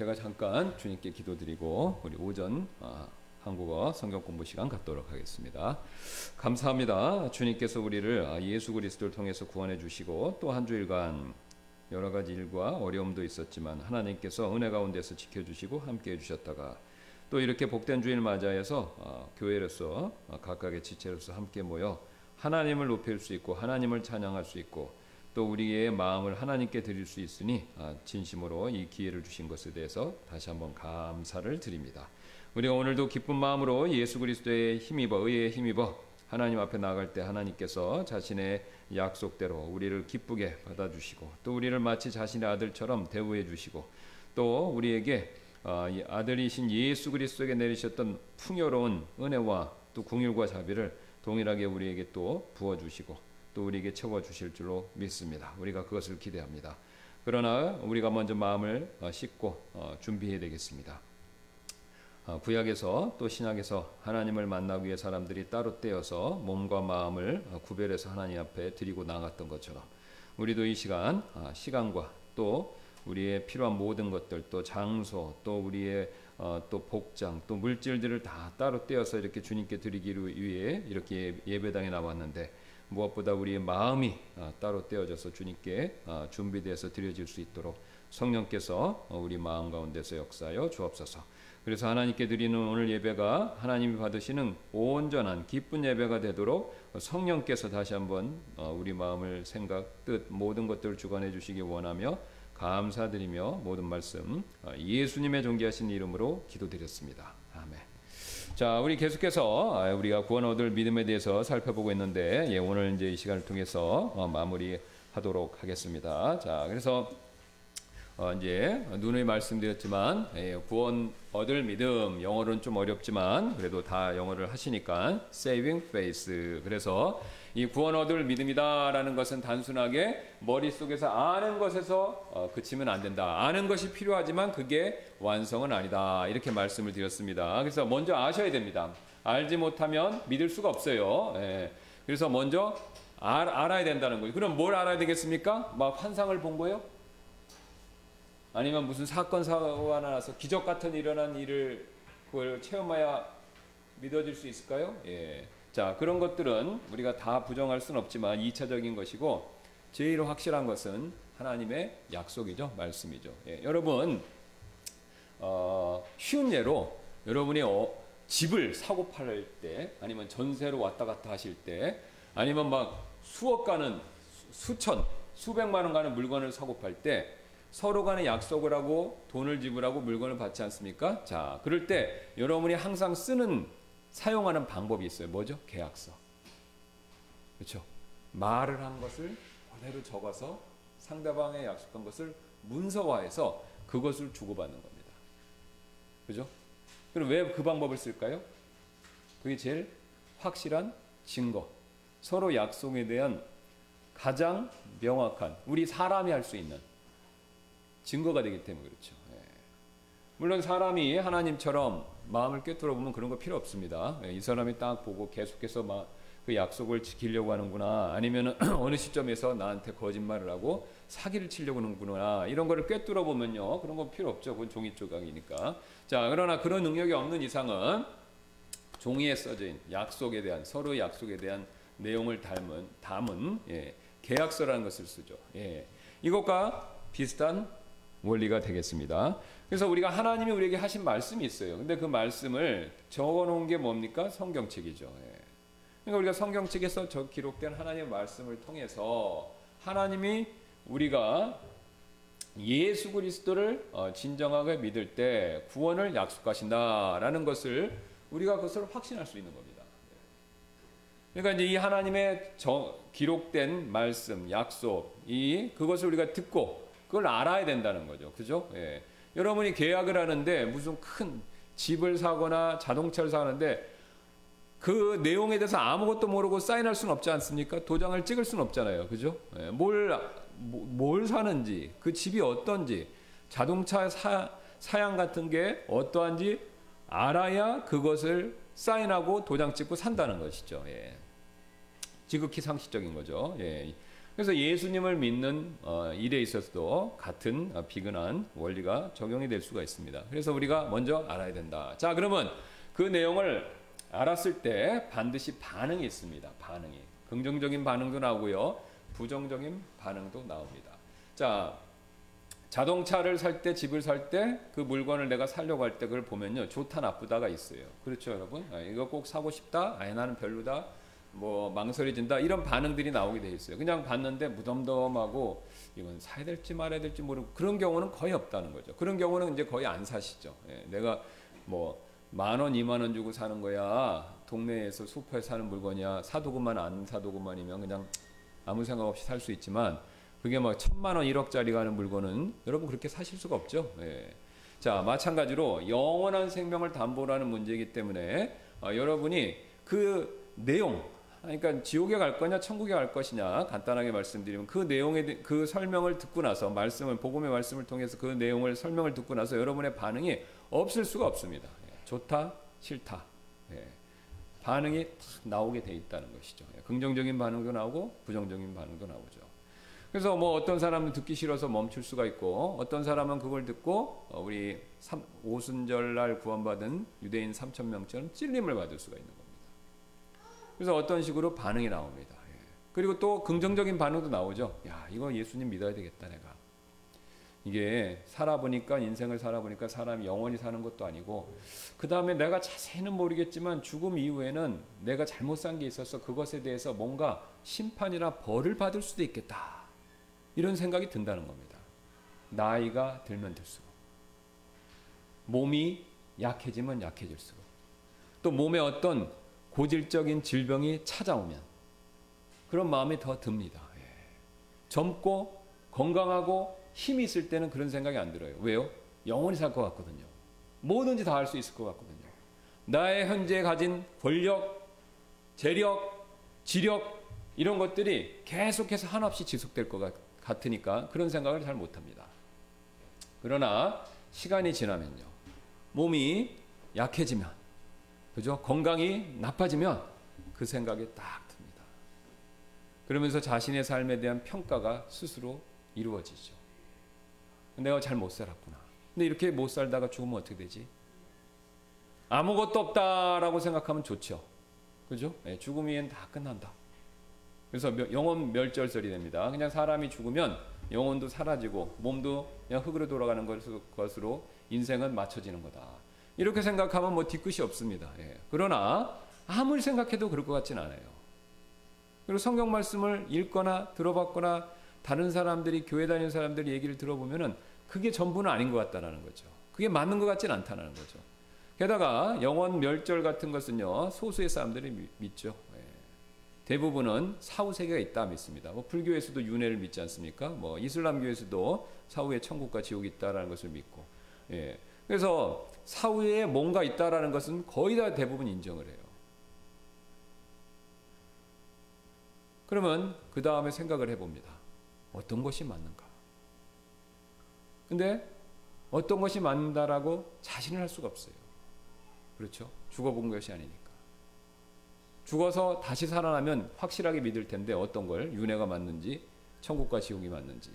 제가 잠깐 주님께 기도드리고 우리 오전 아, 한국어 성경 공부 시간 갖도록 하겠습니다. 감사합니다. 주님께서 우리를 아, 예수 그리스도를 통해서 구원해 주시고 또 한 주일간 여러 가지 일과 어려움도 있었지만 하나님께서 은혜 가운데서 지켜주시고 함께 해 주셨다가 또 이렇게 복된 주일 맞이해서 어, 교회로서 어, 각각의 지체로서 함께 모여 하나님을 높일 수 있고 하나님을 찬양할 수 있고 또 우리의 마음을 하나님께 드릴 수 있으니 아, 진심으로 이 기회를 주신 것에 대해서 다시 한번 감사를 드립니다. 우리가 오늘도 기쁜 마음으로 예수 그리스도의 힘입어 의에 힘입어 하나님 앞에 나갈 때 하나님께서 자신의 약속대로 우리를 기쁘게 받아주시고 또 우리를 마치 자신의 아들처럼 대우해 주시고 또 우리에게 어, 아들이신 예수 그리스도에게 내리셨던 풍요로운 은혜와 또 궁율과 자비를 동일하게 우리에게 또 부어 주시고 또 우리에게 채워 주실 줄로 믿습니다. 우리가 그것을 기대합니다. 그러나 우리가 먼저 마음을 어, 씻고 어, 준비해야 되겠습니다. 구약에서 또 신약에서 하나님을 만나기 위해 사람들이 따로 떼어서 몸과 마음을 구별해서 하나님 앞에 드리고 나갔던 것처럼 우리도 이 시간 시간과 또 우리의 필요한 모든 것들 또 장소 또 우리의 어, 또 복장 또 물질들을 다 따로 떼어서 이렇게 주님께 드리기를 위해 이렇게 예배당에 나왔는데 무엇보다 우리의 마음이 어, 따로 떼어져서 주님께 어, 준비되어서 드려질 수 있도록 성령께서 어, 우리 마음 가운데서 역사하여 주옵소서. 그래서 하나님께 드리는 오늘 예배가 하나님이 받으시는 온전한 기쁜 예배가 되도록 성령께서 다시 한번 어, 우리 마음을 생각 뜻 모든 것들을 주관해 주시기 원하며 감사드리며 모든 말씀 어, 예수님의 존귀하신 이름으로 기도드렸습니다. 자, 우리 계속해서 아, 우리가 구원 얻을 믿음에 대해서 살펴보고 있는데 예, 오늘 이제 이 시간을 통해서 어, 마무리하도록 하겠습니다. 자, 그래서 어, 이제 누누이 말씀드렸지만 예, 구원 얻을 믿음 영어로는 좀 어렵지만 그래도 다 영어를 하시니까 saving faith 그래서 이 구원 얻을 믿음이다라는 것은 단순하게 머릿속에서 아는 것에서 어, 그치면 안 된다. 아는 것이 필요하지만 그게 완성은 아니다. 이렇게 말씀을 드렸습니다. 그래서 먼저 아셔야 됩니다. 알지 못하면 믿을 수가 없어요. 예, 그래서 먼저 알, 알아야 된다는 거예요. 그럼 뭘 알아야 되겠습니까? 막 환상을 본 거예요? 아니면 무슨 사건 사고가 나서 기적 같은 일어난 일을 그걸 체험해야 믿어질 수 있을까요? 예. 자, 그런 것들은 우리가 다 부정할 수는 없지만 2차적인 것이고 제일 확실한 것은 하나님의 약속이죠. 말씀이죠. 예. 여러분 어, 쉬운 예로 여러분이 어, 집을 사고 팔 때 아니면 전세로 왔다 갔다 하실 때 아니면 막 수억 가는 수천 수백만 원 가는 물건을 사고 팔 때 서로 간에 약속을 하고 돈을 지불하고 물건을 받지 않습니까? 자, 그럴 때 여러분이 항상 쓰는 사용하는 방법이 있어요. 뭐죠? 계약서. 그렇죠? 말을 한 것을 그대로 적어서 상대방의 약속한 것을 문서화해서 그것을 주고받는 겁니다. 그죠? 그럼 왜 그 방법을 쓸까요? 그게 제일 확실한 증거. 서로 약속에 대한 가장 명확한 우리 사람이 할 수 있는 증거가 되기 때문에 그렇죠. 예. 물론 사람이 하나님처럼 마음을 꿰뚫어 보면 그런 거 필요 없습니다. 예, 이 사람이 딱 보고 계속해서 막 그 약속을 지키려고 하는구나. 아니면 어느 시점에서 나한테 거짓말을 하고 사기를 치려고 하는구나. 이런 거를 꿰뚫어 보면요. 그런 건 필요 없죠. 그건 종이 조각이니까. 자, 그러나 그런 능력이 없는 이상은 종이에 써진 약속에 대한 서로 약속에 대한 내용을 담은 담은 예, 계약서라는 것을 쓰죠. 예. 이것과 비슷한 원리가 되겠습니다. 그래서 우리가 하나님이 우리에게 하신 말씀이 있어요. 근데 그 말씀을 적어 놓은 게 뭡니까? 성경책이죠. 예. 그러니까 우리가 성경책에서 저 기록된 하나님의 말씀을 통해서 하나님이 우리가 예수 그리스도를 어, 진정하게 믿을 때 구원을 약속하신다라는 것을 우리가 그것을 확신할 수 있는 겁니다. 그러니까 이제 이 하나님의 기록된 말씀, 약속, 이 그것을 우리가 듣고 그걸 알아야 된다는 거죠. 그죠? 예. 여러분이 계약을 하는데 무슨 큰 집을 사거나 자동차를 사는데 그 내용에 대해서 아무것도 모르고 사인할 수는 없지 않습니까? 도장을 찍을 수는 없잖아요. 그죠? 예. 뭘, 뭘 사는지, 그 집이 어떤지, 자동차 사, 사양 같은 게 어떠한지 알아야 그것을 사인하고 도장 찍고 산다는 것이죠. 예. 지극히 상식적인 거죠. 예. 그래서 예수님을 믿는 어, 일에 있어서도 같은 어, 비근한 원리가 적용이 될 수가 있습니다. 그래서 우리가 먼저 알아야 된다. 자, 그러면 그 내용을 알았을 때 반드시 반응이 있습니다. 반응이. 긍정적인 반응도 나오고요. 부정적인 반응도 나옵니다. 자, 자동차를 살 때, 집을 살 때 그 물건을 내가 살려고 할 때 그걸 보면요. 좋다, 나쁘다가 있어요. 그렇죠, 여러분? 아, 이거 꼭 사고 싶다? 아니, 나는 별로다? 뭐, 망설여진다? 이런 반응들이 나오게 돼 있어요. 그냥 봤는데 무덤덤하고 이건 사야 될지 말아야 될지 모르고 그런 경우는 거의 없다는 거죠. 그런 경우는 이제 거의 안 사시죠. 예, 내가 뭐, 만 원, 이만 원 주고 사는 거야. 동네에서 슈퍼에 사는 물건이야. 사도구만 안 사도구만이면 그냥 아무 생각 없이 살 수 있지만 그게 막 천만 원, 1억짜리 가는 물건은 여러분 그렇게 사실 수가 없죠. 예. 자, 마찬가지로 영원한 생명을 담보로 하는 문제이기 때문에 어, 여러분이 그 내용, 그러니까 지옥에 갈 거냐, 천국에 갈 것이냐 간단하게 말씀드리면 그 내용에 그 설명을 듣고 나서 말씀을 복음의 말씀을 통해서 그 내용을 설명을 듣고 나서 여러분의 반응이 없을 수가 없습니다. 예. 좋다, 싫다. 예. 반응이 나오게 돼 있다는 것이죠. 예. 긍정적인 반응도 나오고 부정적인 반응도 나오죠. 그래서 뭐 어떤 사람은 듣기 싫어서 멈출 수가 있고 어떤 사람은 그걸 듣고 어, 우리 오순절날 구원받은 유대인 3천 명처럼 찔림을 받을 수가 있는 겁니다. 그래서 어떤 식으로 반응이 나옵니다. 예. 그리고 또 긍정적인 반응도 나오죠. 야 이거 예수님 믿어야 되겠다 내가. 이게 살아보니까 인생을 살아보니까 사람이 영원히 사는 것도 아니고 그 다음에 내가 자세히는 모르겠지만 죽음 이후에는 내가 잘못 산 게 있어서 그것에 대해서 뭔가 심판이나 벌을 받을 수도 있겠다. 이런 생각이 든다는 겁니다. 나이가 들면 들수록 몸이 약해지면 약해질수록 또 몸에 어떤 고질적인 질병이 찾아오면 그런 마음이 더 듭니다. 예. 젊고 건강하고 힘이 있을 때는 그런 생각이 안 들어요. 왜요? 영원히 살 것 같거든요. 뭐든지 다 할 수 있을 것 같거든요. 나의 현재 가진 권력, 재력, 지력 이런 것들이 계속해서 한없이 지속될 것. 같으니까 그런 생각을 잘 못합니다. 그러나 시간이 지나면요. 몸이 약해지면 그죠? 건강이 나빠지면 그 생각이 딱 듭니다. 그러면서 자신의 삶에 대한 평가가 스스로 이루어지죠. 내가 잘 못 살았구나. 근데 이렇게 못 살다가 죽으면 어떻게 되지? 아무것도 없다라고 생각하면 좋죠. 그죠? 네, 죽음이엔 다 끝난다. 그래서 영혼 멸절설이 됩니다. 그냥 사람이 죽으면 영혼도 사라지고 몸도 그냥 흙으로 돌아가는 것으로 인생은 맞춰지는 거다. 이렇게 생각하면 뭐 뒤끝이 없습니다. 예. 그러나 아무리 생각해도 그럴 것 같진 않아요. 그리고 성경 말씀을 읽거나 들어봤거나 다른 사람들이 교회 다니는 사람들 얘기를 들어보면은 그게 전부는 아닌 것 같다라는 거죠. 그게 맞는 것 같진 않다는 거죠. 게다가 영원 멸절 같은 것은요 소수의 사람들이 믿죠. 대부분은 사후 세계가 있다 믿습니다. 뭐 불교에서도 윤회를 믿지 않습니까? 뭐 이슬람교에서도 사후에 천국과 지옥이 있다라는 것을 믿고, 예. 그래서 사후에 뭔가 있다라는 것은 거의 다 대부분 인정을 해요. 그러면 그 다음에 생각을 해봅니다. 어떤 것이 맞는가? 근데 어떤 것이 맞는다라고 자신을 할 수가 없어요. 그렇죠? 죽어본 것이 아니니까. 죽어서 다시 살아나면 확실하게 믿을 텐데 어떤 걸 윤회가 맞는지 천국과 지옥이 맞는지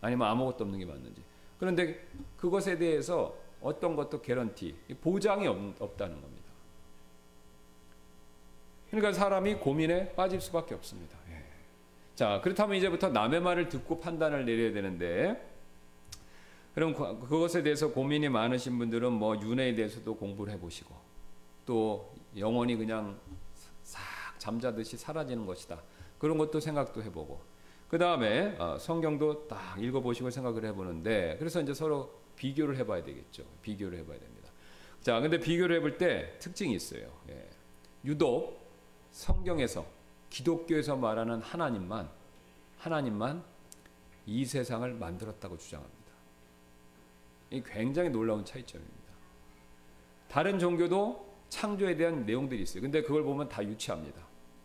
아니면 아무것도 없는 게 맞는지 그런데 그것에 대해서 어떤 것도 개런티 보장이 없, 다는 겁니다. 그러니까 사람이 고민에 빠질 수밖에 없습니다. 예. 자 그렇다면 이제부터 남의 말을 듣고 판단을 내려야 되는데 그럼 그, 그것에 대해서 고민이 많으신 분들은 뭐 윤회에 대해서도 공부를 해보시고 또 영원히 그냥 잠자듯이 사라지는 것이다. 그런 것도 생각도 해보고 그 다음에 어, 성경도 딱 읽어보시고 생각을 해보는데 그래서 이제 서로 비교를 해봐야 되겠죠. 비교를 해봐야 됩니다. 자, 근데 비교를 해볼 때 특징이 있어요. 예. 유독 성경에서 기독교에서 말하는 하나님만 하나님만 이 세상을 만들었다고 주장합니다. 이 굉장히 놀라운 차이점입니다. 다른 종교도 창조에 대한 내용들이 있어요. 근데 그걸 보면 다 유치합니다.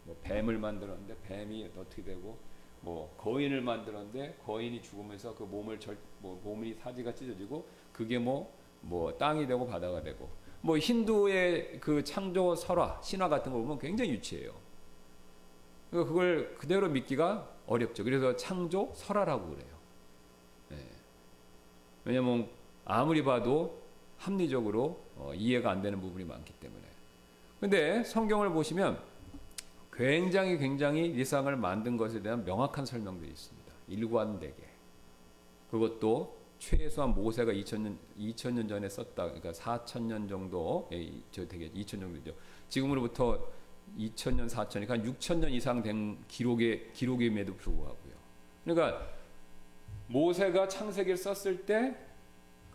뭐 뱀을 만들었는데 뱀이 어떻게 되고 뭐 거인을 만들었는데 거인이 죽으면서 그 몸을 절, 뭐 몸이 사지가 찢어지고 그게 뭐뭐 뭐 땅이 되고 바다가 되고 뭐 힌두의 그 창조 설화 신화 같은 거 보면 굉장히 유치해요. 그러니까 그걸 그대로 믿기가 어렵죠. 그래서 창조 설화라고 그래요. 네. 왜냐면 아무리 봐도 합리적으로 어, 이해가 안 되는 부분이 많기 때문에. 근데 성경을 보시면 굉장히 굉장히 이 세상을 만든 것에 대한 명확한 설명들이 있습니다. 일관되게. 그것도 최소한 모세가 2000년 2000년 전에 썼다. 그러니까 4000년 정도 예, 저 되게 2000년 정도죠. 지금으로부터 2000년 4000년 한 6000년 이상 된 기록의 기록임에도 불구하고요. 그러니까 모세가 창세기를 썼을 때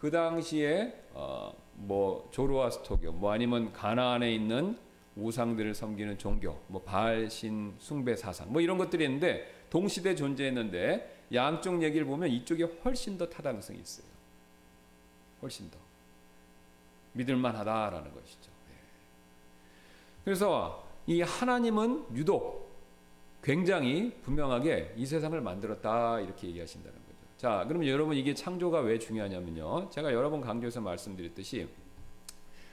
그 당시에 어, 뭐 조로아스토교 뭐 아니면 가나안에 있는 우상들을 섬기는 종교 뭐 바알신 숭배 사상 뭐 이런 것들이 있는데 동시대 존재했는데 양쪽 얘기를 보면 이쪽이 훨씬 더 타당성이 있어요. 훨씬 더 믿을만하다라는 것이죠. 네. 그래서 이 하나님은 유독 굉장히 분명하게 이 세상을 만들었다 이렇게 얘기하신다는 거죠. 자, 그러면 여러분 이게 창조가 왜 중요하냐면요. 제가 여러 번 강조해서 말씀드렸듯이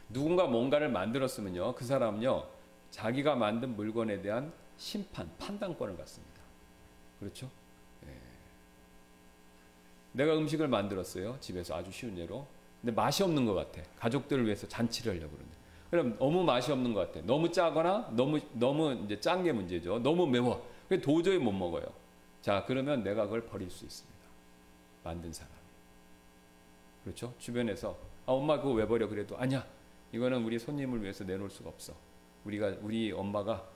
누군가 뭔가를 만들었으면요. 그 사람은요. 자기가 만든 물건에 대한 심판, 판단권을 갖습니다. 그렇죠? 예. 내가 음식을 만들었어요. 집에서 아주 쉬운 예로. 근데 맛이 없는 것 같아. 가족들을 위해서 잔치를 하려고 그러는데. 그럼 너무 맛이 없는 것 같아. 너무 짜거나 너무 너무 이제 짠 게 문제죠. 너무 매워. 도저히 못 먹어요. 자, 그러면 내가 그걸 버릴 수 있습니다. 만든 사람이. 그렇죠? 주변에서 아, 엄마 그거 왜 버려? 그래도 아니야. 이거는 우리 손님을 위해서 내놓을 수가 없어. 우리가 우리 엄마가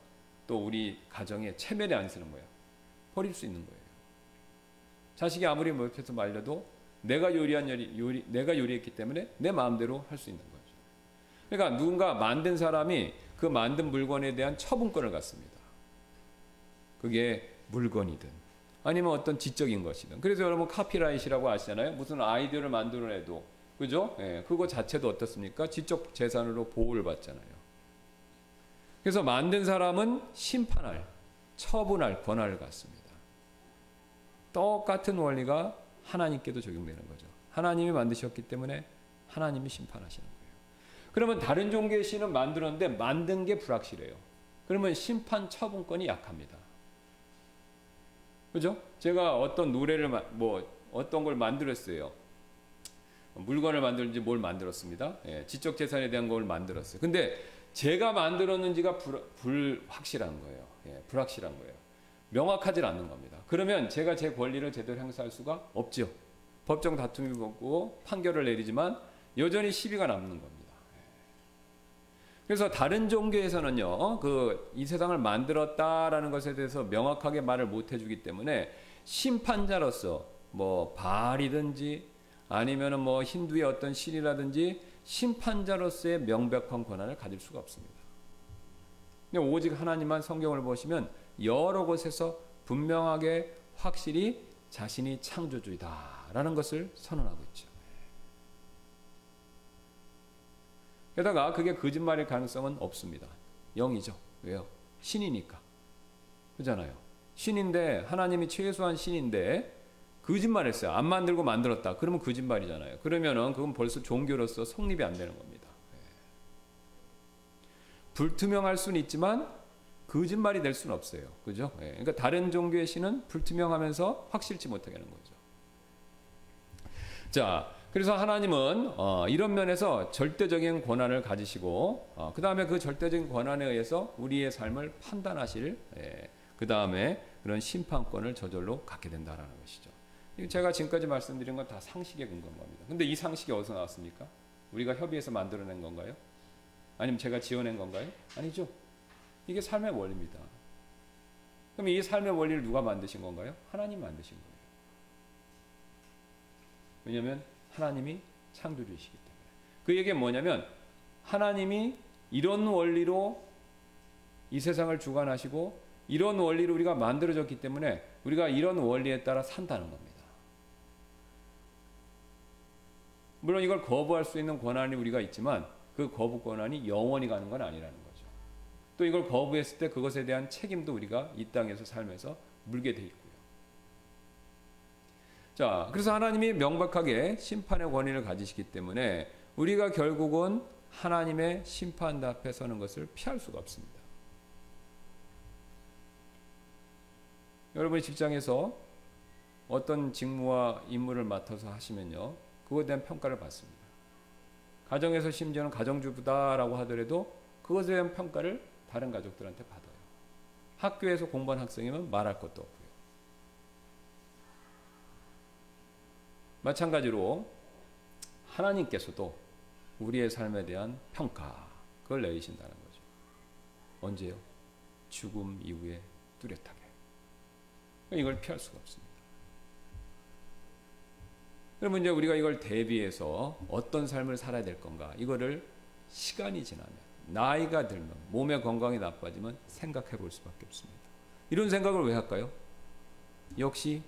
또 우리 가정에 체면에 안 쓰는 거야. 버릴 수 있는 거예요. 자식이 아무리 옆에서 말려도 내가 요리한 요리, 요리 내가 요리했기 때문에 내 마음대로 할 수 있는 거죠. 그러니까 누군가 만든 사람이 그 만든 물건에 대한 처분권을 갖습니다. 그게 물건이든 아니면 어떤 지적인 것이든. 그래서 여러분 카피라이트라고 아시잖아요. 무슨 아이디어를 만들어내도 그죠? 예, 그거 자체도 어떻습니까? 지적 재산으로 보호를 받잖아요. 그래서 만든 사람은 심판할, 처분할 권한을 갖습니다. 똑같은 원리가 하나님께도 적용되는 거죠. 하나님이 만드셨기 때문에 하나님이 심판하시는 거예요. 그러면 다른 종교의 신은 만들었는데 만든 게 불확실해요. 그러면 심판 처분권이 약합니다. 그죠? 제가 어떤 노래를 뭐 어떤 걸 만들었어요. 물건을 만들는지 뭘 만들었습니다. 예, 지적 재산에 대한 걸 만들었어요. 근데 제가 만들었는지가 불, 불확실한 거예요. 예, 불확실한 거예요. 명확하지 않는 겁니다. 그러면 제가 제 권리를 제대로 행사할 수가 없죠. 법정 다툼이 없고 판결을 내리지만 여전히 시비가 남는 겁니다. 예. 그래서 다른 종교에서는요, 그 이 세상을 만들었다라는 것에 대해서 명확하게 말을 못 해주기 때문에 심판자로서 뭐 바알이든지 아니면은 뭐 힌두의 어떤 신이라든지 심판자로서의 명백한 권한을 가질 수가 없습니다. 오직 하나님만 성경을 보시면 여러 곳에서 분명하게 확실히 자신이 창조주이다라는 것을 선언하고 있죠. 게다가 그게 거짓말일 가능성은 없습니다. 영이죠. 왜요? 신이니까. 그잖아요. 신인데 하나님이 최소한 신인데 거짓말했어요. 안 만들고 만들었다. 그러면 거짓말이잖아요. 그러면은 그건 벌써 종교로서 성립이 안 되는 겁니다. 예. 불투명할 수는 있지만 거짓말이 될 수는 없어요. 그죠? 예. 그러니까 다른 종교의 신은 불투명하면서 확실치 못하게 하는 거죠. 자, 그래서 하나님은 어, 이런 면에서 절대적인 권한을 가지시고 어, 그 다음에 그 절대적인 권한에 의해서 우리의 삶을 판단하실 예, 그 다음에 그런 심판권을 저절로 갖게 된다라는 것이죠. 제가 지금까지 말씀드린 건 다 상식에 근거한 겁니다. 근데 이 상식이 어디서 나왔습니까? 우리가 협의해서 만들어낸 건가요? 아니면 제가 지어낸 건가요? 아니죠. 이게 삶의 원리입니다. 그럼 이 삶의 원리를 누가 만드신 건가요? 하나님 만드신 거예요. 왜냐하면 하나님이 창조주이시기 때문에. 그 얘기는 뭐냐면 하나님이 이런 원리로 이 세상을 주관하시고 이런 원리로 우리가 만들어졌기 때문에 우리가 이런 원리에 따라 산다는 겁니다. 물론 이걸 거부할 수 있는 권한이 우리가 있지만 그 거부 권한이 영원히 가는 건 아니라는 거죠. 또 이걸 거부했을 때 그것에 대한 책임도 우리가 이 땅에서 살면서 물게 돼 있고요. 자, 그래서 하나님이 명백하게 심판의 권위를 가지시기 때문에 우리가 결국은 하나님의 심판 앞에 서는 것을 피할 수가 없습니다. 여러분이 직장에서 어떤 직무와 임무를 맡아서 하시면요. 그것에 대한 평가를 받습니다. 가정에서 심지어는 가정주부다라고 하더라도 그것에 대한 평가를 다른 가족들한테 받아요. 학교에서 공부한 학생이면 말할 것도 없고요. 마찬가지로 하나님께서도 우리의 삶에 대한 평가 그걸 내리신다는 거죠. 언제요? 죽음 이후에 뚜렷하게. 이걸 피할 수가 없습니다. 그러면 이제 우리가 이걸 대비해서 어떤 삶을 살아야 될 건가? 이거를 시간이 지나면, 나이가 들면, 몸의 건강이 나빠지면 생각해 볼 수밖에 없습니다. 이런 생각을 왜 할까요? 역시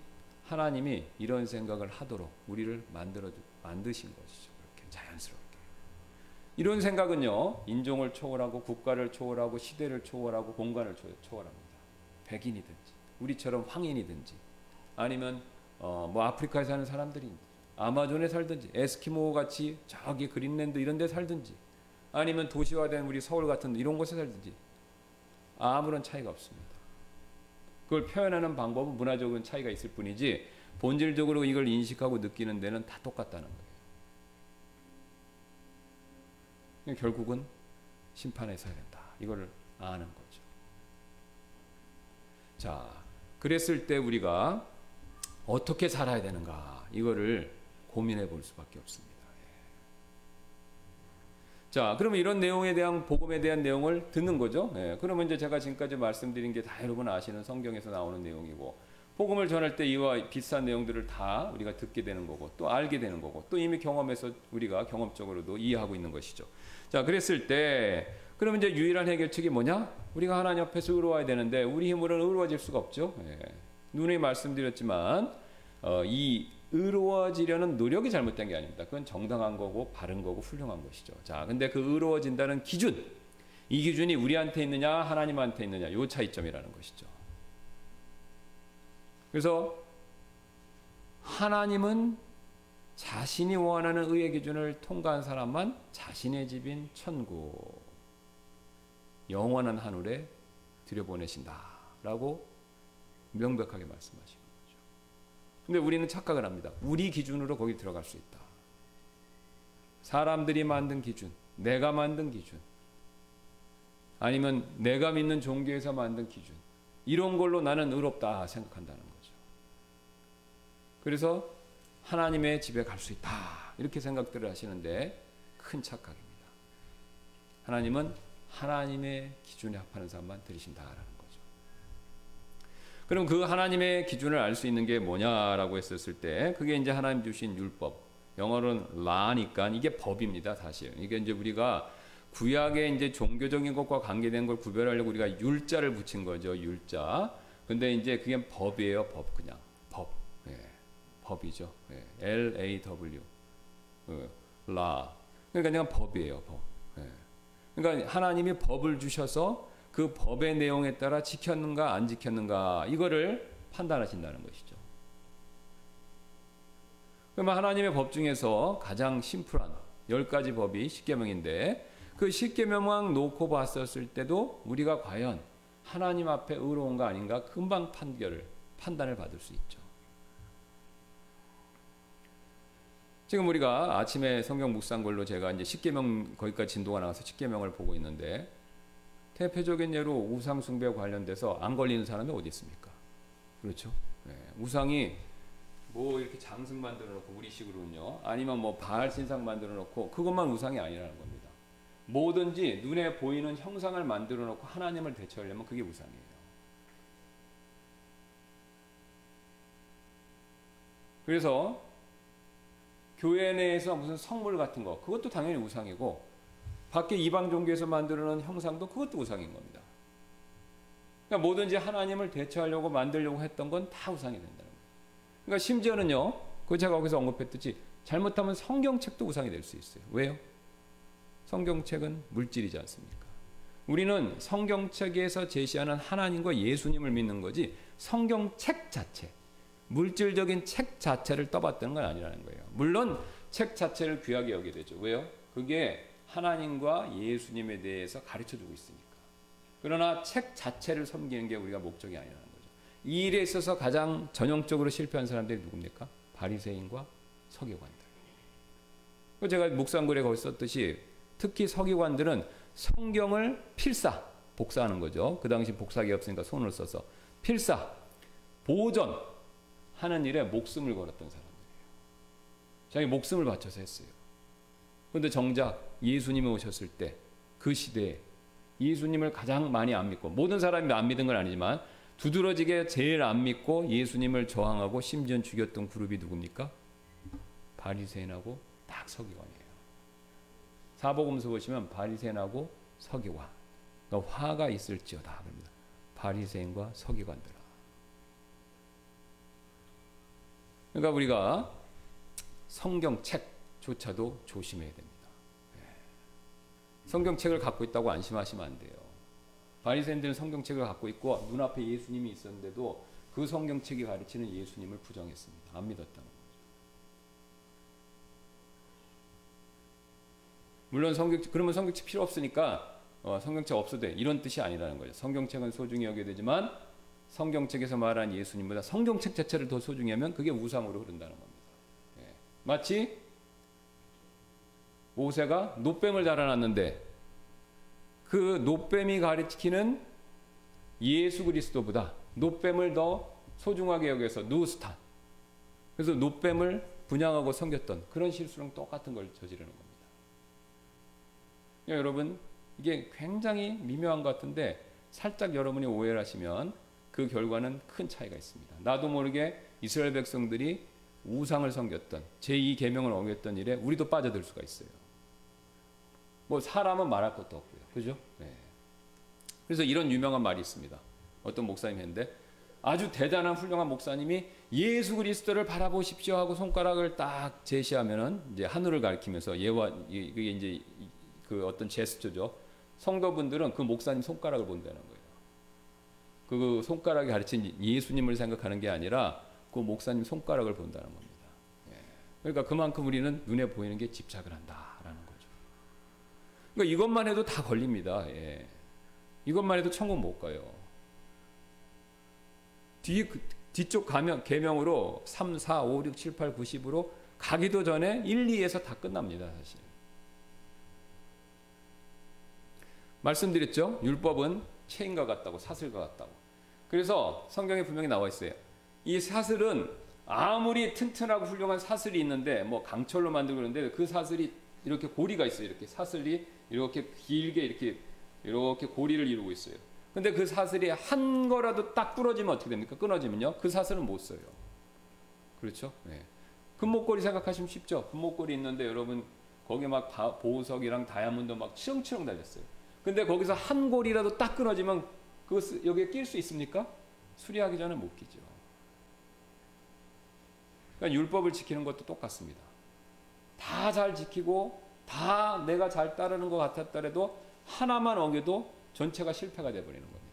하나님이 이런 생각을 하도록 우리를 만들어 만드신 것이죠. 그렇게 자연스럽게. 이런 생각은요, 인종을 초월하고 국가를 초월하고 시대를 초월하고 공간을 초월합니다. 백인이든지, 우리처럼 황인이든지, 아니면 어, 뭐 아프리카에 사는 사람들인지, 아마존에 살든지 에스키모 같이 저기 그린랜드 이런 데 살든지 아니면 도시화된 우리 서울 같은 이런 곳에 살든지 아무런 차이가 없습니다. 그걸 표현하는 방법은 문화적인 차이가 있을 뿐이지 본질적으로 이걸 인식하고 느끼는 데는 다 똑같다는 거예요. 결국은 심판에 서야 된다. 이거를 아는 거죠. 자, 그랬을 때 우리가 어떻게 살아야 되는가 이거를 고민해 볼 수밖에 없습니다. 예. 자, 그러면 이런 내용에 대한 복음에 대한 내용을 듣는 거죠. 예, 그러면 이제 제가 지금까지 말씀드린 게 다 여러분 아시는 성경에서 나오는 내용이고 복음을 전할 때 이와 비슷한 내용들을 다 우리가 듣게 되는 거고 또 알게 되는 거고 또 이미 경험해서 우리가 경험적으로도 이해하고 있는 것이죠. 자, 그랬을 때 그러면 이제 유일한 해결책이 뭐냐? 우리가 하나님 앞에서 의로워야 되는데 우리 힘으로는 의로워질 수가 없죠. 예. 눈에 말씀드렸지만 어, 이 의로워지려는 노력이 잘못된 게 아닙니다. 그건 정당한 거고 바른 거고 훌륭한 것이죠. 자, 근데 그 의로워진다는 기준, 이 기준이 우리한테 있느냐 하나님한테 있느냐 요 차이점이라는 것이죠. 그래서 하나님은 자신이 원하는 의의 기준을 통과한 사람만 자신의 집인 천국, 영원한 하늘에 들여보내신다라고 명백하게 말씀하십니다. 근데 우리는 착각을 합니다. 우리 기준으로 거기 들어갈 수 있다. 사람들이 만든 기준, 내가 만든 기준, 아니면 내가 믿는 종교에서 만든 기준, 이런 걸로 나는 의롭다 생각한다는 거죠. 그래서 하나님의 집에 갈 수 있다. 이렇게 생각들을 하시는데 큰 착각입니다. 하나님은 하나님의 기준에 합하는 사람만 들이신다라는 그럼 그 하나님의 기준을 알 수 있는 게 뭐냐라고 했었을 때 그게 이제 하나님 주신 율법. 영어로는 라니까 이게 법입니다, 사실. 이게 이제 우리가 구약의 이제 종교적인 것과 관계된 걸 구별하려고 우리가 율자를 붙인 거죠, 율자. 근데 이제 그게 법이에요, 법 그냥. 법. 예. 법이죠. 예. L A W. 예. 라. 그러니까 그냥 법이에요, 법. 예. 그러니까 하나님이 법을 주셔서 그 법의 내용에 따라 지켰는가 안 지켰는가 이거를 판단하신다는 것이죠. 그러면 하나님의 법 중에서 가장 심플한 열 가지 법이 십계명인데 그 십계명만 놓고 봤었을 때도 우리가 과연 하나님 앞에 의로운가 아닌가 금방 판결을 판단을 받을 수 있죠. 지금 우리가 아침에 성경 묵상걸로 제가 이제 십계명 거기까지 진도가 나가서 십계명을 보고 있는데 대표적인 예로 우상 숭배 관련돼서 안 걸리는 사람이 어디 있습니까? 그렇죠? 네. 우상이 뭐 이렇게 장승 만들어 놓고 우리식으로는요. 아니면 뭐 바알 신상 만들어 놓고 그것만 우상이 아니라는 겁니다. 뭐든지 눈에 보이는 형상을 만들어 놓고 하나님을 대처하려면 그게 우상이에요. 그래서 교회 내에서 무슨 성물 같은 거 그것도 당연히 우상이고 밖에 이방 종교에서 만들어 놓은 형상도 그것도 우상인 겁니다. 그러니까 뭐든지 하나님을 대처하려고 만들려고 했던 건 다 우상이 된다는 거예요. 그러니까 심지어는요, 그 제가 거기서 언급했듯이 잘못하면 성경책도 우상이 될 수 있어요. 왜요? 성경책은 물질이지 않습니까? 우리는 성경책에서 제시하는 하나님과 예수님을 믿는 거지 성경책 자체, 물질적인 책 자체를 떠받드는 건 아니라는 거예요. 물론 책 자체를 귀하게 여기게 되죠. 왜요? 그게 하나님과 예수님에 대해서 가르쳐 주고 있으니까. 그러나 책 자체를 섬기는 게 우리가 목적이 아니라는 거죠. 이 일에 있어서 가장 전형적으로 실패한 사람들이 누굽니까? 바리새인과 서기관들. 제가 묵상글에 거기 썼듯이 특히 서기관들은 성경을 필사 복사하는 거죠. 그 당시 복사기 없으니까 손을 써서 필사 보존 하는 일에 목숨을 걸었던 사람들이에요. 자기 목숨을 바쳐서 했어요. 그런데 정작 예수님이 오셨을 때 그 시대에 예수님을 가장 많이 안 믿고 모든 사람이 안 믿은 건 아니지만 두드러지게 제일 안 믿고 예수님을 저항하고 심지어 죽였던 그룹이 누굽니까? 바리새인하고 딱 서기관이에요. 사복음서 보시면 바리새인하고 서기관. 그러니까 화가 있을지어다 그럽니다. 바리새인과 서기관들아. 그러니까 우리가 성경책조차도 조심해야 됩니다. 예. 성경책을 갖고 있다고 안심하시면 안 돼요. 바리새인들은 성경책을 갖고 있고 눈앞에 예수님이 있었는데도 그 성경책이 가르치는 예수님을 부정했습니다. 안 믿었다는 거죠. 물론 성경책 그러면 성경책 필요 없으니까 어, 성경책 없어도 돼 이런 뜻이 아니라는 거죠. 성경책은 소중히 여겨야 되지만 성경책에서 말한 예수님보다 성경책 자체를 더 소중히 하면 그게 우상으로 흐른다는 겁니다. 예. 마치 모세가 노뱀을 달아놨는데 그 노뱀이 가리키는 예수 그리스도보다 노뱀을 더 소중하게 여겨서 누스탄 그래서 노뱀을 분양하고 섬겼던 그런 실수랑 똑같은 걸 저지르는 겁니다. 여러분 이게 굉장히 미묘한 것 같은데 살짝 여러분이 오해를 하시면 그 결과는 큰 차이가 있습니다. 나도 모르게 이스라엘 백성들이 우상을 섬겼던 제2 계명을 어겼던 일에 우리도 빠져들 수가 있어요. 뭐 사람은 말할 것도 없고요. 그죠? 네. 그래서 이런 유명한 말이 있습니다. 어떤 목사님 했는데 아주 대단한 훌륭한 목사님이 예수 그리스도를 바라보십시오 하고 손가락을 딱 제시하면은 이제 하늘을 가리키면서 예와 이게 이제 그 어떤 제스처죠. 성도분들은 그 목사님 손가락을 본다는 거예요. 그 손가락이 가르친 예수님을 생각하는 게 아니라 그 목사님 손가락을 본다는 겁니다. 예. 그러니까 그만큼 우리는 눈에 보이는 게 집착을 거죠. 그러니까 이것만 해도 다 걸립니다. 예. 이것만 해도 천국 못 가요. 뒤, 그, 뒤쪽 가명, 개명으로 3, 4, 5, 6, 7, 8, 90으로 가기도 전에 1, 2에서 다 끝납니다, 사실. 말씀드렸죠? 율법은 체인과 같다고, 사슬과 같다고. 그래서 성경에 분명히 나와 있어요. 이 사슬은 아무리 튼튼하고 훌륭한 사슬이 있는데, 뭐 강철로 만들고 그러는데 그 사슬이 이렇게 고리가 있어요. 이렇게 사슬이 이렇게 길게 이렇게, 이렇게 고리를 이루고 있어요. 근데 그 사슬이 한 거라도 딱 부러지면 어떻게 됩니까? 끊어지면요. 그 사슬은 못 써요. 그렇죠? 네. 금목걸이 생각하시면 쉽죠? 금목걸이 있는데 여러분 거기 막 보석이랑 다이아몬드 막 치렁치렁 달렸어요. 근데 거기서 한 골이라도 딱 끊어지면 그것 여기에 낄 수 있습니까? 수리하기 전에 못 끼죠. 그러니까 율법을 지키는 것도 똑같습니다. 다 잘 지키고 다 내가 잘 따르는 것 같았더라도 하나만 어겨도 전체가 실패가 되어버리는 겁니다.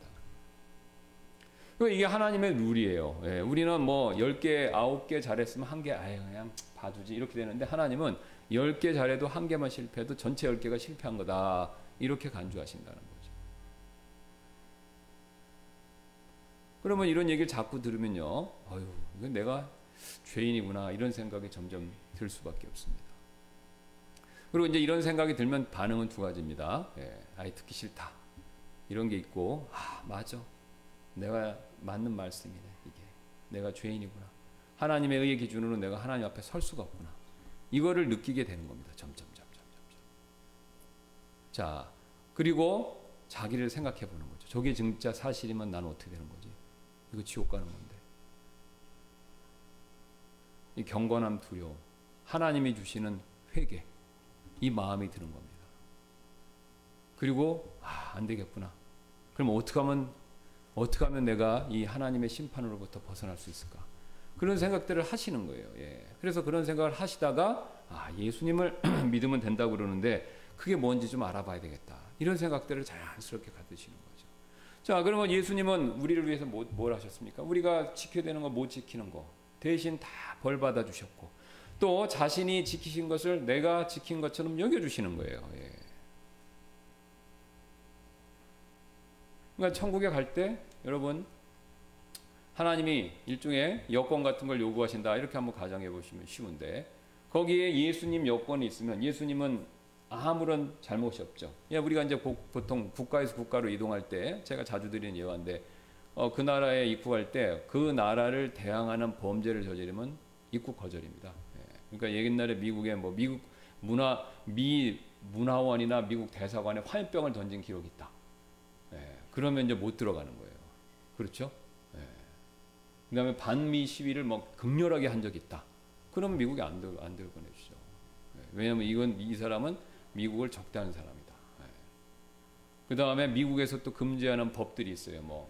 이게 하나님의 룰이에요. 예, 우리는 뭐 10개, 9개 잘했으면 한 개, 아예 그냥 봐두지. 이렇게 되는데 하나님은 10개 잘해도 한 개만 실패해도 전체 10개가 실패한 거다. 이렇게 간주하신다는 거죠. 그러면 이런 얘기를 자꾸 들으면요. 아유, 내가 죄인이구나. 이런 생각이 점점 들 수밖에 없습니다. 그리고 이제 이런 생각이 들면 반응은 두 가지입니다. 예, 아예 듣기 싫다. 이런 게 있고, 아, 맞아. 내가 맞는 말씀이네, 이게. 내가 죄인이구나. 하나님의 의의 기준으로 내가 하나님 앞에 설 수가 없구나. 이거를 느끼게 되는 겁니다. 점점. 자, 그리고 자기를 생각해 보는 거죠. 저게 진짜 사실이면 나는 어떻게 되는 거지? 이거 지옥 가는 건데. 이 경건함 두려움, 하나님이 주시는 회개, 이 마음이 드는 겁니다. 그리고 아, 안 되겠구나. 그럼 어떻게 하면 어떻게 하면 내가 이 하나님의 심판으로부터 벗어날 수 있을까? 그런 생각들을 하시는 거예요. 예. 그래서 그런 생각을 하시다가 아, 예수님을 믿으면 된다고 그러는데 그게 뭔지 좀 알아봐야 되겠다. 이런 생각들을 자연스럽게 가지시는 거죠. 자, 그러면 예수님은 우리를 위해서 뭐, 뭘 하셨습니까? 우리가 지켜야 되는 거 못 지키는 거 대신 다 벌 받아 주셨고 또 자신이 지키신 것을 내가 지킨 것처럼 여겨 주시는 거예요. 예. 그러니까 천국에 갈 때 여러분 하나님이 일종의 여권 같은 걸 요구하신다 이렇게 한번 가정해 보시면 쉬운데 거기에 예수님 여권이 있으면 예수님은 아무런 잘못이 없죠. 예, 우리가 이제 보통 국가에서 국가로 이동할 때 제가 자주 드리는 예화인데 어, 그 나라에 입국할 때 그 나라를 대항하는 범죄를 저지르면 입국 거절입니다. 예, 그러니까 옛날에 미국에 뭐 미국 문화 미 문화원이나 미국 대사관에 화염병을 던진 기록이 있다. 예, 그러면 이제 못 들어가는 거예요. 그렇죠? 예. 그다음에 반미 시위를 뭐 극렬하게 한 적이 있다. 그러면 미국이 안, 들, 안 들어보내주죠. 예, 왜냐하면 이건 이 사람은 미국을 적대하는 사람이다. 예. 그 다음에 미국에서 또 금지하는 법들이 있어요. 뭐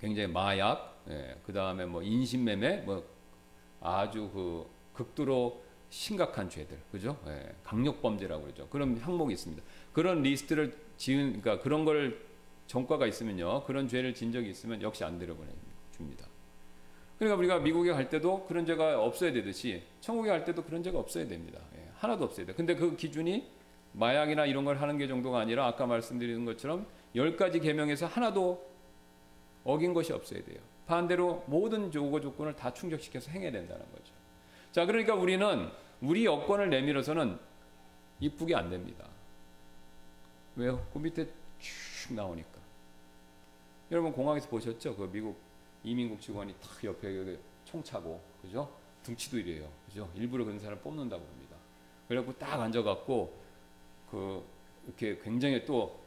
굉장히 마약, 예. 그 다음에 뭐 인신매매, 뭐 아주 그 극도로 심각한 죄들, 그죠? 예. 강력 범죄라고 그러죠. 그런 항목이 있습니다. 그런 리스트를 지은, 그러니까 그런 걸 전과가 있으면요, 그런 죄를 진 적이 있으면 역시 안 들어보내줍니다. 그러니까 우리가 미국에 갈 때도 그런 죄가 없어야 되듯이 천국에 갈 때도 그런 죄가 없어야 됩니다. 예. 하나도 없어야 돼. 근데 그 기준이 마약이나 이런 걸 하는 게 정도가 아니라 아까 말씀드린 것처럼 열 가지 계명에서 하나도 어긴 것이 없어야 돼요. 반대로 모든 요구 조건을 다 충족시켜서 행해야 된다는 거죠. 자, 그러니까 우리는 우리 여권을 내밀어서는 이쁘게 안 됩니다. 왜요? 그 밑에 쭉 나오니까. 여러분 공항에서 보셨죠? 그 미국 이민국 직원이 탁 옆에 총 차고, 그죠? 등치도 이래요. 그죠? 일부러 그런 사람 뽑는다고 합니다. 그래갖고 딱 앉아갖고, 그, 이렇게 굉장히 또,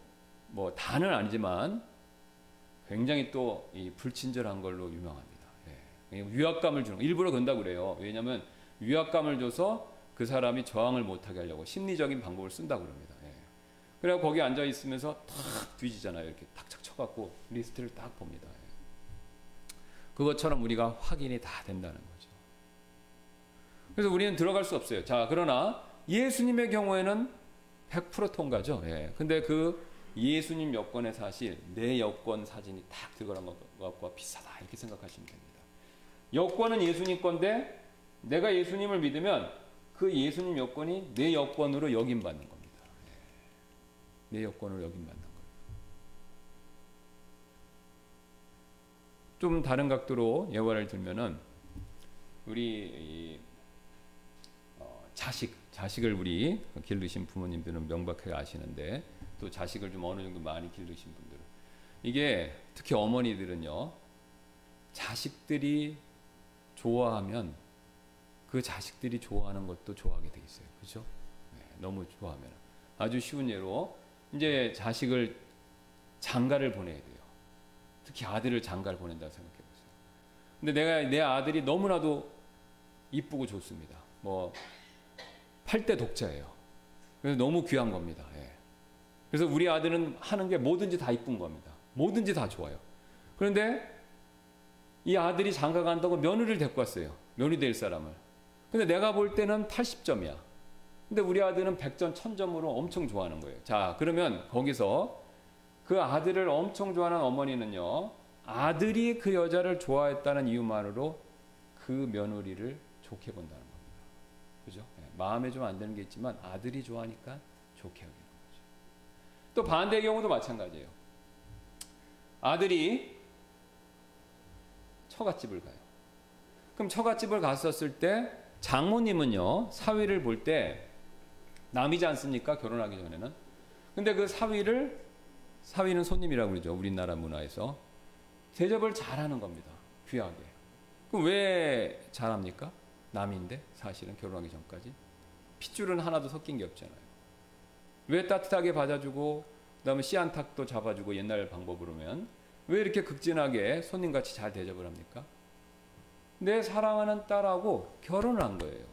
뭐, 다는 아니지만, 굉장히 또이 불친절한 걸로 유명합니다. 예. 위압감을 주는 일부러 건다고 그래요. 왜냐하면 위압감을 줘서 그 사람이 저항을 못하게 하려고 심리적인 방법을 쓴다고 그럽니다. 예. 그래서 거기 앉아 있으면서 탁 뒤지잖아요. 이렇게 탁착 쳐갖고 리스트를 딱 봅니다. 예. 그것처럼 우리가 확인이 다 된다는 거죠. 그래서 우리는 들어갈 수 없어요. 자, 그러나 예수님의 경우에는 100% 통과죠. 예. 근데 그 예수님 여권의 사실, 내 여권 사진이 딱 들어간 것과 비슷하다. 이렇게 생각하시면 됩니다. 여권은 예수님 건데 내가 예수님을 믿으면 그 예수님 여권이 내 여권으로 역임받는 겁니다. 예. 내 여권으로 역임받는 거예요. 좀 다른 각도로 예화를 들면은 우리 어, 자식, 자식을 우리 길르신 부모님들은 명백하게 아시는데 또 자식을 좀 어느 정도 많이 길르신 분들은 이게 특히 어머니들은요 자식들이 좋아하면 그 자식들이 좋아하는 것도 좋아하게 돼 있어요. 그죠? 네, 너무 좋아하면. 아주 쉬운 예로, 이제 자식을 장가를 보내야 돼요. 특히 아들을 장가를 보낸다고 생각해 보세요. 근데 내가, 내 아들이 너무나도 이쁘고 좋습니다. 뭐, 8대 독자예요. 그래서 너무 귀한 겁니다. 예. 그래서 우리 아들은 하는 게 뭐든지 다 이쁜 겁니다. 뭐든지 다 좋아요. 그런데 이 아들이 장가 간다고 며느리를 데리고 왔어요. 며느리 될 사람을. 근데 내가 볼 때는 80점이야. 근데 우리 아들은 100점, 1000점으로 엄청 좋아하는 거예요. 자, 그러면 거기서 그 아들을 엄청 좋아하는 어머니는요, 아들이 그 여자를 좋아했다는 이유만으로 그 며느리를 좋게 본다는 겁니다. 그죠? 네, 마음에 좀 안 드는 게 있지만 아들이 좋아하니까 좋게 여기는 거죠. 또 반대의 경우도 마찬가지예요. 아들이 처갓집을 가요. 그럼 처갓집을 갔었을 때 장모님은요, 사위를 볼 때 남이지 않습니까? 결혼하기 전에는. 근데 그 사위를, 사위는 손님이라고 그러죠. 우리나라 문화에서. 대접을 잘하는 겁니다. 귀하게. 그럼 왜 잘합니까? 남인데, 사실은 결혼하기 전까지. 핏줄은 하나도 섞인 게 없잖아요. 왜 따뜻하게 받아주고, 그 다음에 씨안탁도 잡아주고, 옛날 방법으로면. 왜 이렇게 극진하게 손님같이 잘 대접을 합니까? 내 사랑하는 딸하고 결혼을 한 거예요.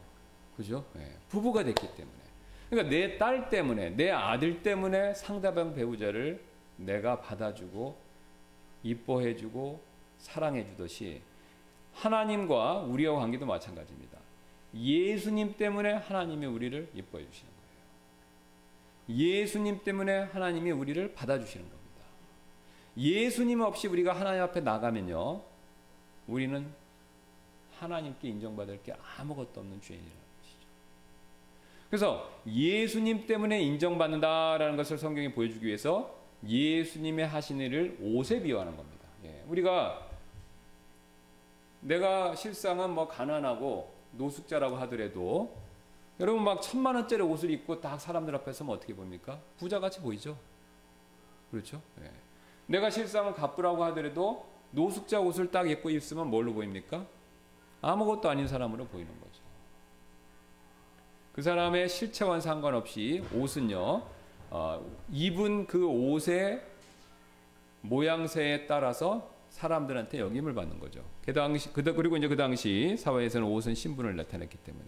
그죠? 네. 부부가 됐기 때문에. 그러니까 내 딸 때문에, 내 아들 때문에 상대방 배우자를 내가 받아주고, 이뻐해주고, 사랑해주듯이 하나님과 우리와 관계도 마찬가지입니다. 예수님 때문에 하나님이 우리를 이뻐해 주시는 거예요. 예수님 때문에 하나님이 우리를 받아주시는 겁니다. 예수님 없이 우리가 하나님 앞에 나가면요, 우리는 하나님께 인정받을 게 아무것도 없는 죄인이라는 것이죠. 그래서 예수님 때문에 인정받는다라는 것을 성경이 보여주기 위해서 예수님의 하신 일을 옷에 비유하는 겁니다. 예, 우리가 내가 실상은 뭐 가난하고 노숙자라고 하더라도 여러분 막 천만 원짜리 옷을 입고 딱 사람들 앞에 서면 어떻게 봅니까? 부자같이 보이죠. 그렇죠? 네. 내가 실상은 갑부라고 하더라도 노숙자 옷을 딱 입고 있으면 뭘로 보입니까? 아무것도 아닌 사람으로 보이는 거죠. 그 사람의 실체와는 상관없이 옷은요, 어, 입은 그 옷의 모양새에 따라서 사람들한테 역임을 받는 거죠. 그 당시 그 그리고 이제 그 당시 사회에서는 옷은 신분을 나타냈기 때문에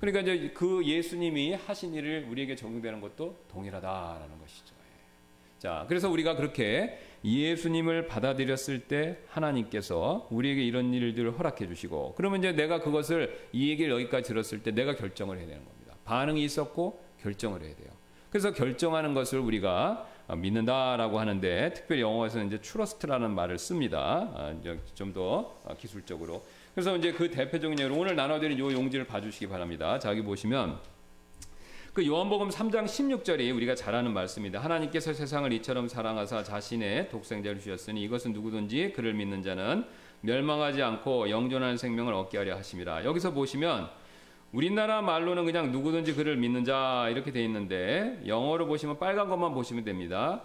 그러니까 이제 그 예수님이 하신 일을 우리에게 적용되는 것도 동일하다라는 것이죠. 예. 자, 그래서 우리가 그렇게 예수님을 받아들였을 때 하나님께서 우리에게 이런 일들을 허락해 주시고 그러면 이제 내가 그것을 이 얘기를 여기까지 들었을 때 내가 결정을 해야 되는 겁니다. 반응이 있었고 결정을 해야 돼요. 그래서 결정하는 것을 우리가 믿는다라고 하는데 특별히 영어에서는 이제 trust라는 말을 씁니다. 아, 좀더 기술적으로. 그래서 이제 그 대표적인 예로 오늘 나눠드린 요 용지를 봐주시기 바랍니다. 자 여기 보시면 그 요한복음 3장 16절이 우리가 잘 아는 말씀입니다. 하나님께서 세상을 이처럼 사랑하사 자신의 독생자를 주셨으니 이것은 누구든지 그를 믿는 자는 멸망하지 않고 영존하는 생명을 얻게 하려 하심이라. 여기서 보시면 우리나라 말로는 그냥 누구든지 그를 믿는 자 이렇게 돼 있는데 영어로 보시면 빨간 것만 보시면 됩니다.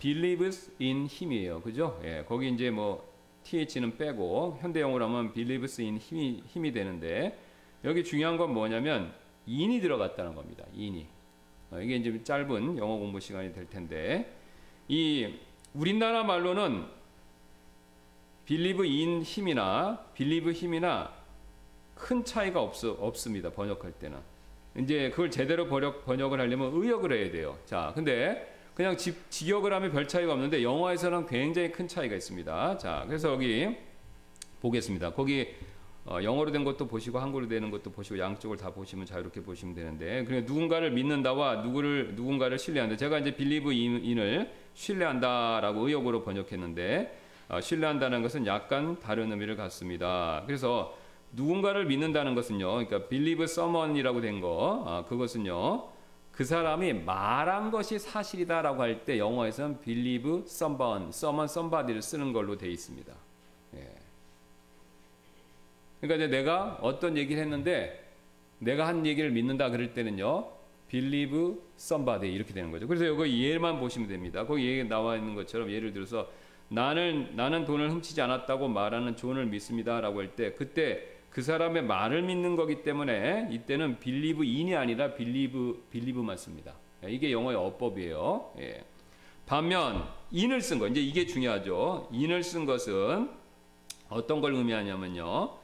believes in him이에요. 그죠? 예, 거기 이제 뭐 th는 빼고 현대 영어로 하면 believes in 힘이, 힘이 되는데 여기 중요한 건 뭐냐면 in이 들어갔다는 겁니다. in이. 어, 이게 이제 짧은 영어 공부 시간이 될 텐데 이 우리나라 말로는 believe in 힘이나 believe 힘이나 큰 차이가 없, 없습니다. 번역할 때는. 이제 그걸 제대로 번역, 번역을 하려면 의역을 해야 돼요. 자, 근데 그냥 지, 직역을 하면 별 차이가 없는데 영어에서는 굉장히 큰 차이가 있습니다. 자, 그래서 여기 보겠습니다. 거기 어, 영어로 된 것도 보시고 한글로 되는 것도 보시고 양쪽을 다 보시면 자유롭게 보시면 되는데 그러니까 누군가를 믿는다와 누구를 누군가를 신뢰한다. 제가 이제 빌리브 인을 신뢰한다라고 의역으로 번역했는데 어, 신뢰한다는 것은 약간 다른 의미를 갖습니다. 그래서 누군가를 믿는다는 것은요. 그러니까 believe someone이라고 된 거, 아, 그것은요. 그 사람이 말한 것이 사실이다라고 할 때 영어에서는 believe someone, someone, somebody를 쓰는 걸로 돼 있습니다. 예. 그러니까 이제 내가 어떤 얘기를 했는데 내가 한 얘기를 믿는다 그럴 때는요. believe somebody 이렇게 되는 거죠. 그래서 여기 예만 보시면 됩니다. 거기 얘기 나와 있는 것처럼 예를 들어서 나는 나는 돈을 훔치지 않았다고 말하는 존을 믿습니다라고 할 때 그때 그 사람의 말을 믿는 거기 때문에 이때는 believe in이 아니라 believe believe만 씁니다. 이게 영어의 어법이에요. 예. 반면 in을 쓴 거, 이제 이게 중요하죠. in을 쓴 것은 어떤 걸 의미하냐면요.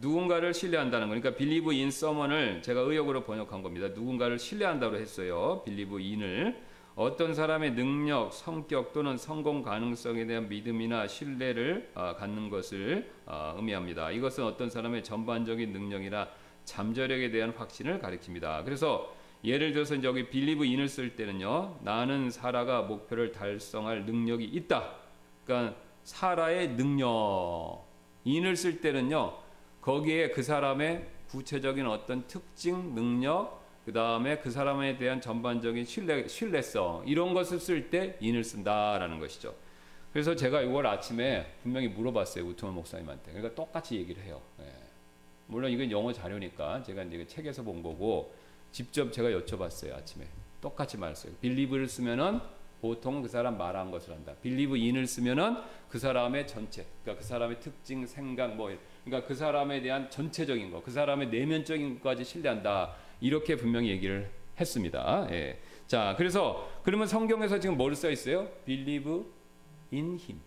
누군가를 신뢰한다는 거니까 believe in someone을 제가 의역으로 번역한 겁니다. 누군가를 신뢰한다고 했어요. believe in을 어떤 사람의 능력, 성격 또는 성공 가능성에 대한 믿음이나 신뢰를 어, 갖는 것을 어, 의미합니다. 이것은 어떤 사람의 전반적인 능력이나 잠재력에 대한 확신을 가리킵니다. 그래서 예를 들어서 이제 여기 빌리브 인을 쓸 때는요. 나는 사라가 목표를 달성할 능력이 있다. 그러니까 사라의 능력 인을 쓸 때는요. 거기에 그 사람의 구체적인 어떤 특징, 능력, 그 다음에 그 사람에 대한 전반적인 신뢰, 신뢰성 이런 것을 쓸 때 인을 쓴다라는 것이죠. 그래서 제가 이걸 아침에 분명히 물어봤어요 우트만 목사님한테. 그러니까 똑같이 얘기를 해요. 예. 물론 이건 영어 자료니까 제가 이제 책에서 본 거고 직접 제가 여쭤봤어요 아침에. 똑같이 말했어요. 빌리브를 쓰면은 보통 그 사람 말한 것을 한다. 빌리브 인을 쓰면은 그 사람의 전체, 그러니까 그 사람의 특징, 생각, 뭐, 그러니까 그 사람에 대한 전체적인 거, 그 사람의 내면적인 것까지 신뢰한다. 이렇게 분명히 얘기를 했습니다. 예. 자, 그래서 그러면 성경에서 지금 뭘 써 있어요? believe in him.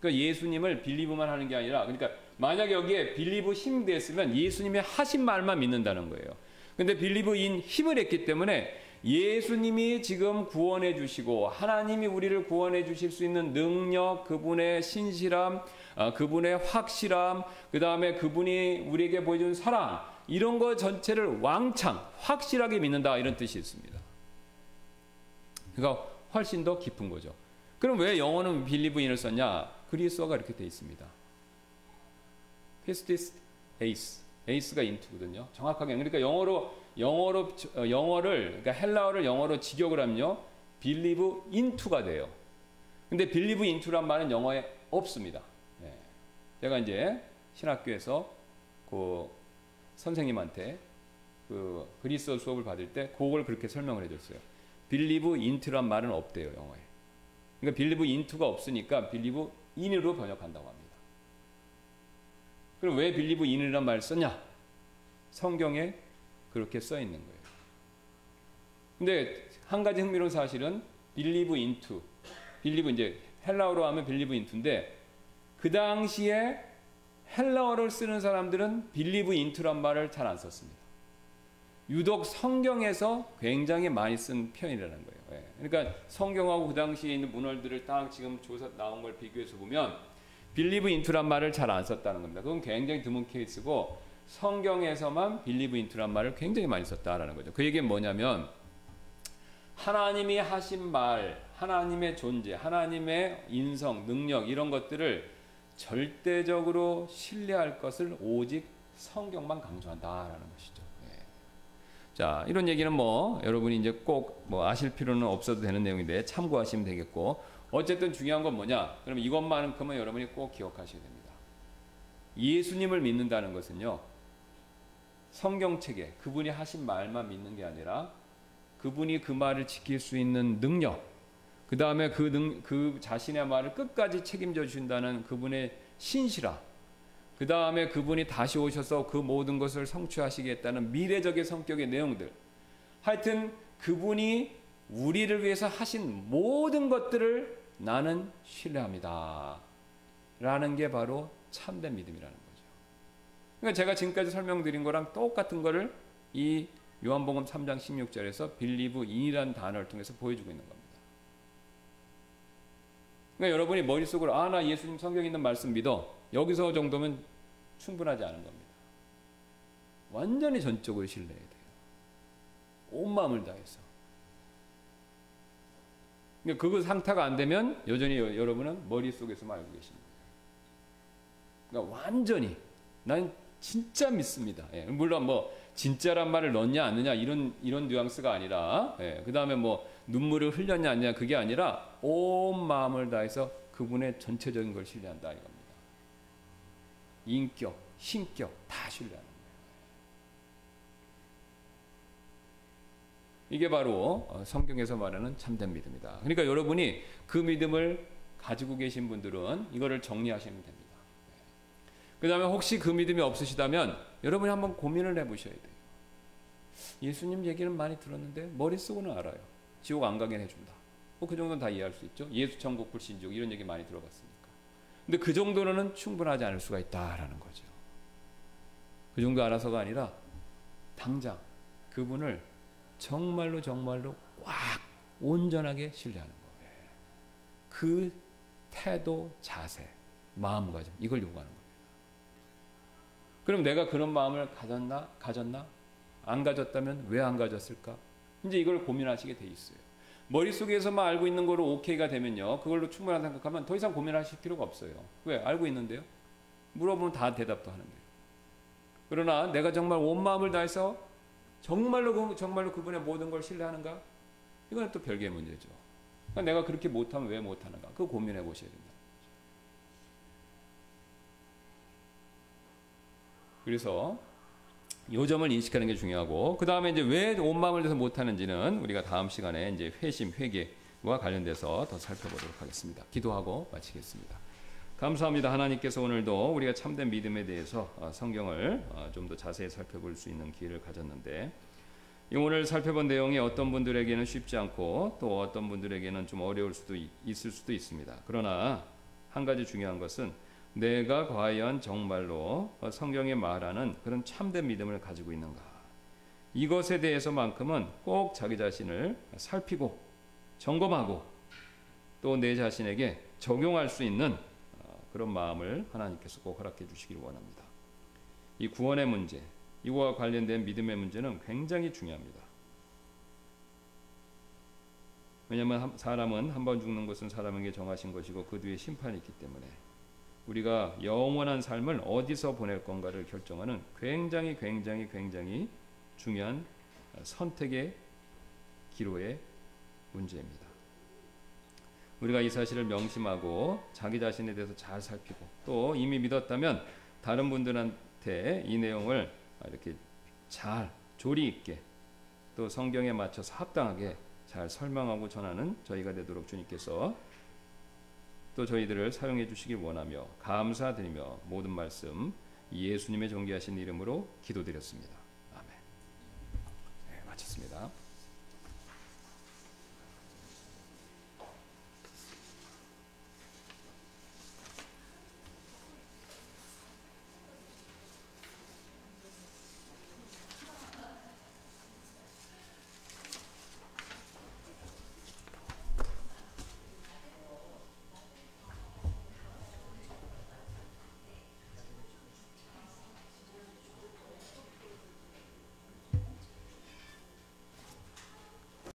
그러니까 예수님을 빌리브만 하는 게 아니라 그러니까 만약에 여기에 빌리브 힘 됐으면 예수님의 하신 말만 믿는다는 거예요. 근데 빌리브 인 힘을 했기 때문에 예수님이 지금 구원해 주시고 하나님이 우리를 구원해 주실 수 있는 능력, 그분의 신실함, 아, 그분의 확실함, 그 다음에 그분이 우리에게 보여준 사랑, 이런 거 전체를 왕창 확실하게 믿는다 이런 뜻이 있습니다. 그러니까 훨씬 더 깊은 거죠. 그럼 왜 영어는 believe in을 썼냐? 그리스어가 이렇게 돼 있습니다. πίστις εἰς. εἰς가 into거든요. 정확하게 그러니까 영어로 영어로 어, 영어를 그러니까 헬라어를 영어로 직역을 하면요. believe into가 돼요. 근데 believe into란 말은 영어에 없습니다. 네. 제가 이제 신학교에서 그 선생님한테 그 그리스어 수업을 받을 때 그걸 그렇게 설명을 해줬어요. believe into란 말은 없대요 영어에. 그러니까 believe into가 없으니까 believe in으로 번역한다고 합니다. 그럼 왜 believe in이란 말을 썼냐? 성경에 그렇게 써 있는 거예요. 근데 한 가지 흥미로운 사실은 believe into, believe 이제 헬라어로 하면 believe into인데 그 당시에 헬라어를 쓰는 사람들은 believe into란 말을 잘 안 썼습니다. 유독 성경에서 굉장히 많이 쓴 표현이라는 거예요. 예. 그러니까 성경하고 그 당시에 있는 문헌들을 딱 지금 조사 나온 걸 비교해서 보면 believe into란 말을 잘 안 썼다는 겁니다. 그건 굉장히 드문 케이스고 성경에서만 believe into란 말을 굉장히 많이 썼다라는 거죠. 그 얘기는 뭐냐면 하나님이 하신 말, 하나님의 존재, 하나님의 인성, 능력 이런 것들을 절대적으로 신뢰할 것을 오직 성경만 강조한다라는 것이죠. 예. 자, 이런 얘기는 뭐 여러분이 이제 꼭 뭐 아실 필요는 없어도 되는 내용인데 참고하시면 되겠고 어쨌든 중요한 건 뭐냐? 그럼 이것만큼은 여러분이 꼭 기억하셔야 됩니다. 예수님을 믿는다는 것은요. 성경책에 그분이 하신 말만 믿는 게 아니라 그분이 그 말을 지킬 수 있는 능력, 그 다음에 그, 능, 그 자신의 말을 끝까지 책임져 주신다는 그분의 신실함, 그 다음에 그분이 다시 오셔서 그 모든 것을 성취하시겠다는 미래적인 성격의 내용들. 하여튼 그분이 우리를 위해서 하신 모든 것들을 나는 신뢰합니다. 라는 게 바로 참된 믿음이라는 거죠. 그러니까 제가 지금까지 설명드린 거랑 똑같은 거를 이 요한복음 3장 16절에서 빌리브 인이라는 단어를 통해서 보여주고 있는 겁니다. 그러니까 여러분이 머릿속으로 아 나 예수님 성경에 있는 말씀 믿어 여기서 정도면 충분하지 않은 겁니다. 완전히 전적으로 신뢰해야 돼요. 온 마음을 다해서. 그러니까 그거 상태가 안 되면 여전히 여러분은 머릿속에서만 알고 계십니다. 그러니까 완전히 난 진짜 믿습니다. 예, 물론 뭐 진짜란 말을 넣냐 안 넣냐 이런 이런 뉘앙스가 아니라 예, 그 다음에 뭐 눈물을 흘렸냐 안냐 그게 아니라 온 마음을 다해서 그분의 전체적인 걸 신뢰한다 이겁니다. 인격, 신격 다 신뢰하는 거예요. 이게 바로 어, 성경에서 말하는 참된 믿음이다. 그러니까 여러분이 그 믿음을 가지고 계신 분들은 이거를 정리하시면 됩니다. 그 다음에 혹시 그 믿음이 없으시다면 여러분이 한번 고민을 해보셔야 돼요. 예수님 얘기는 많이 들었는데 머릿속으로는 알아요. 지옥 안 가게 해준다. 뭐 그 정도는 다 이해할 수 있죠. 예수 천국 불신족 이런 얘기 많이 들어봤으니까. 근데 그 정도로는 충분하지 않을 수가 있다라는 거죠. 그 정도 알아서가 아니라 당장 그분을 정말로 정말로 꽉 온전하게 신뢰하는 거예요. 그 태도, 자세, 마음가짐 이걸 요구하는 거예요. 그럼 내가 그런 마음을 가졌나? 가졌나? 안 가졌다면 왜 안 가졌을까? 이제 이걸 고민하시게 돼 있어요. 머릿속에서만 알고 있는 거로 오케이가 되면요. 그걸로 충분한 생각하면 더 이상 고민하실 필요가 없어요. 왜? 알고 있는데요. 물어보면 다 대답도 하는데요. 그러나 내가 정말 온 마음을 다해서 정말로 그, 정말로 그분의 모든 걸 신뢰하는가? 이건 또 별개의 문제죠. 그러니까 내가 그렇게 못하면 왜 못하는가? 그거 고민해 보셔야 된다. 그래서 요 점을 인식하는 게 중요하고 그 다음에 이제 왜 온 마음을 내서 못하는지는 우리가 다음 시간에 이제 회심 회개와 관련돼서 더 살펴보도록 하겠습니다. 기도하고 마치겠습니다. 감사합니다. 하나님께서 오늘도 우리가 참된 믿음에 대해서 어, 성경을 어, 좀더 자세히 살펴볼 수 있는 기회를 가졌는데 오늘 살펴본 내용이 어떤 분들에게는 쉽지 않고 또 어떤 분들에게는 좀 어려울 수도 있을 수도 있습니다. 그러나 한 가지 중요한 것은 내가 과연 정말로 성경에 말하는 그런 참된 믿음을 가지고 있는가? 이것에 대해서만큼은 꼭 자기 자신을 살피고 점검하고 또 내 자신에게 적용할 수 있는 어, 그런 마음을 하나님께서 꼭 허락해 주시기를 원합니다. 이 구원의 문제, 이와 관련된 믿음의 문제는 굉장히 중요합니다. 왜냐하면 사람은 한 번 죽는 것은 사람에게 정하신 것이고 그 뒤에 심판이 있기 때문에 우리가 영원한 삶을 어디서 보낼 건가를 결정하는 굉장히 굉장히 굉장히 중요한 선택의 기로의 문제입니다. 우리가 이 사실을 명심하고 자기 자신에 대해서 잘 살피고 또 이미 믿었다면 다른 분들한테 이 내용을 이렇게 잘 조리 있게 또 성경에 맞춰서 합당하게 잘 설명하고 전하는 저희가 되도록 주님께서 또 저희들을 사용해 주시길 원하며 감사드리며 모든 말씀 예수님의 존귀하신 이름으로 기도드렸습니다. 아멘. 네, 마쳤습니다.